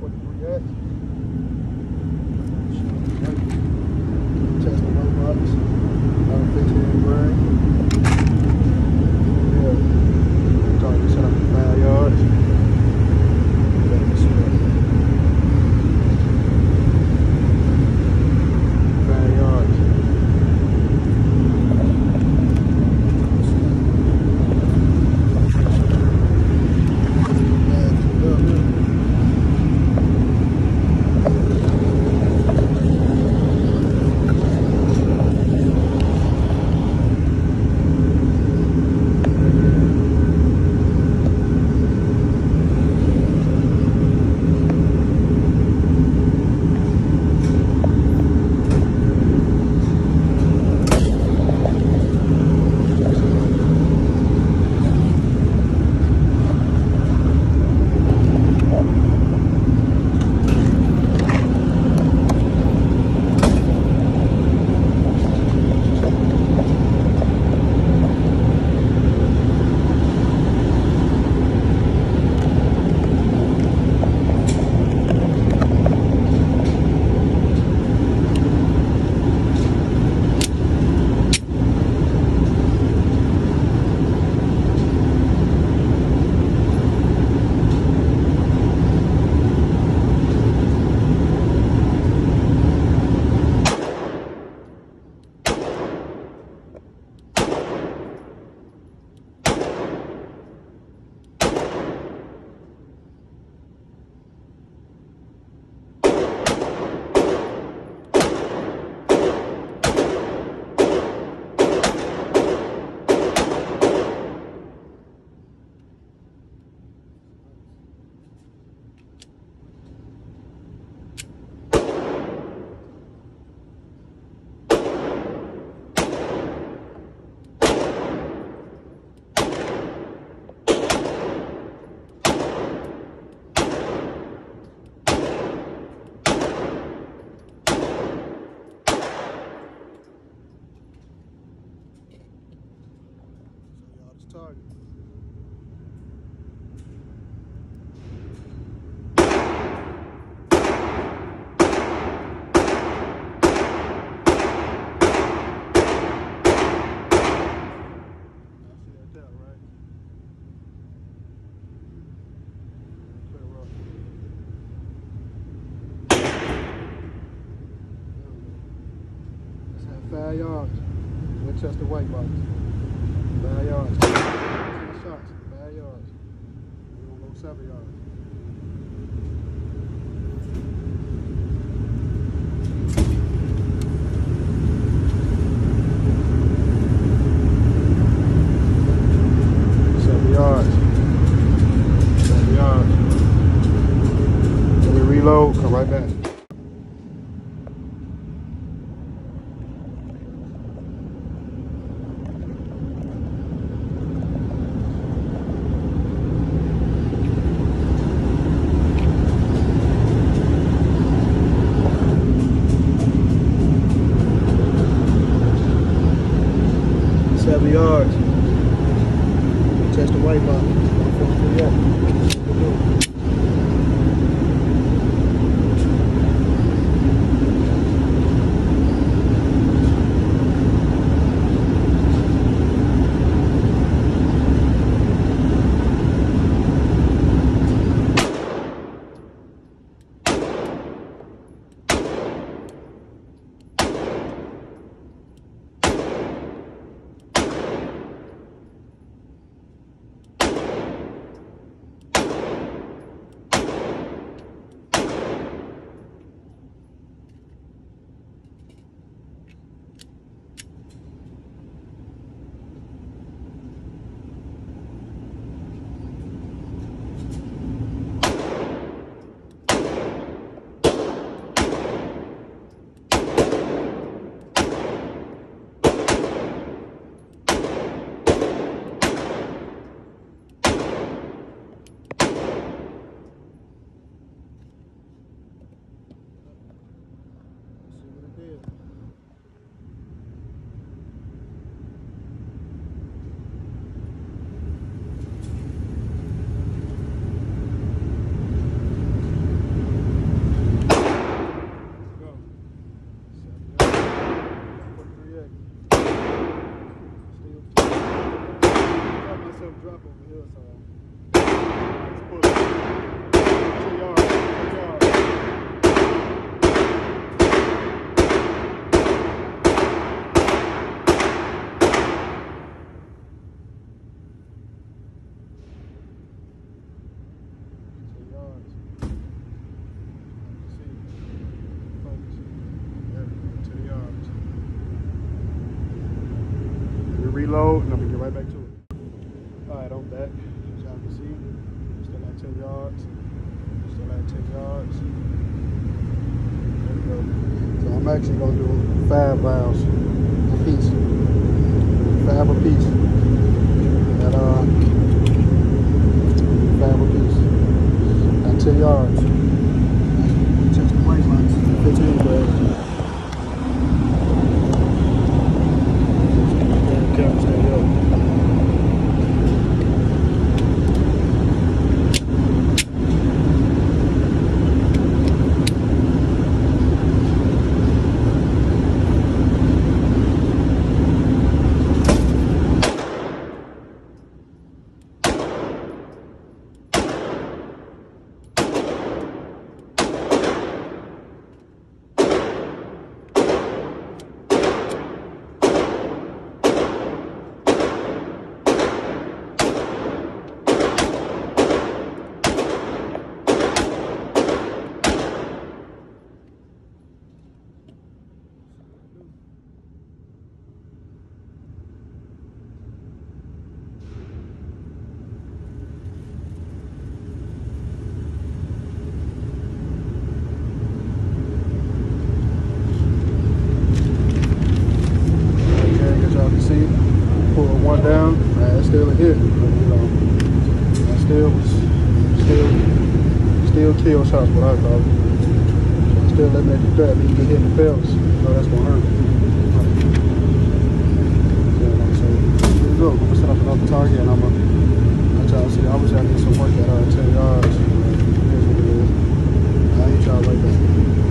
conhece have five yards. Winchester white box. Five yards. Ten shots. Five yards. We will go seven yards. Seven yards. Seven yards. Then we reload, come right back. Seven yards. Test the white box. drop over here, so. reload and I'm gonna get right back to it. Back. As y'all can see, still at 10 yards. Still at 10 yards. There we go. So I'm actually gonna do five rounds a piece. Five a piece. And uh five a piece. At 10 yards. Test the weight lines. 15 grams. Camera stay up. Okay, as y'all can see, pull one down, uh, it's still a hit. But, you know, I still was still still shots, what I call it. So I still letting that me get hit in the pelvis. Know that's gonna hurt. So. I'm gonna set up another target and I'm gonna let y'all see. I I did some work at uh, 10 yards. Here's what it is. I'll hit y'all right back.